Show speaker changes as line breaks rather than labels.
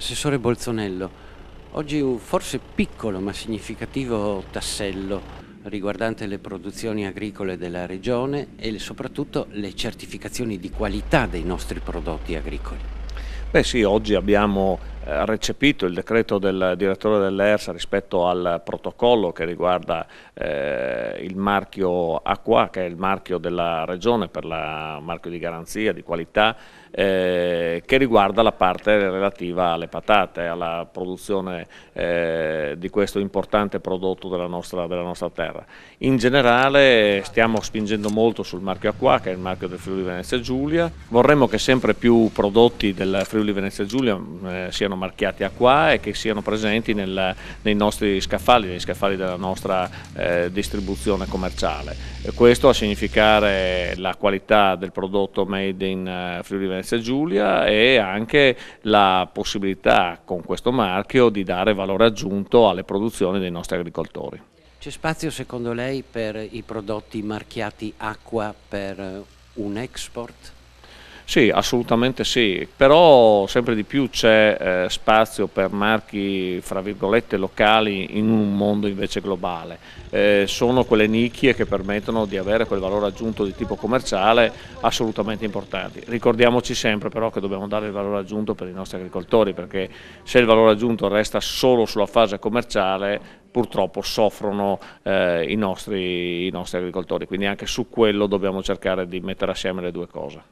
Assessore Bolzonello, oggi un forse piccolo ma significativo tassello riguardante le produzioni agricole della Regione e soprattutto le certificazioni di qualità dei nostri prodotti agricoli.
Beh sì, oggi abbiamo eh, recepito il decreto del direttore dell'ERSA rispetto al protocollo che riguarda eh, il marchio Acqua, che è il marchio della regione per il marchio di garanzia, di qualità, eh, che riguarda la parte relativa alle patate, alla produzione eh, di questo importante prodotto della nostra, della nostra, terra. In generale stiamo spingendo molto sul marchio Acqua, che è il marchio del Friuli Venezia Giulia, vorremmo che sempre più prodotti del Friuli Venezia Giulia eh, siano marchiati a qua e che siano presenti nel, nei nostri scaffali, nei scaffali della nostra eh, distribuzione commerciale. Questo a significare la qualità del prodotto made in uh, Friuli Venezia Giulia e anche la possibilità con questo marchio di dare valore aggiunto alle produzioni dei nostri agricoltori.
C'è spazio secondo lei per i prodotti marchiati acqua per un export?
Sì, assolutamente sì, però sempre di più c'è eh, spazio per marchi, fra virgolette, locali in un mondo invece globale. Eh, sono quelle nicchie che permettono di avere quel valore aggiunto di tipo commerciale assolutamente importanti. Ricordiamoci sempre però che dobbiamo dare il valore aggiunto per i nostri agricoltori, perché se il valore aggiunto resta solo sulla fase commerciale, purtroppo soffrono eh, i, nostri, i nostri agricoltori, quindi anche su quello dobbiamo cercare di mettere assieme le due cose.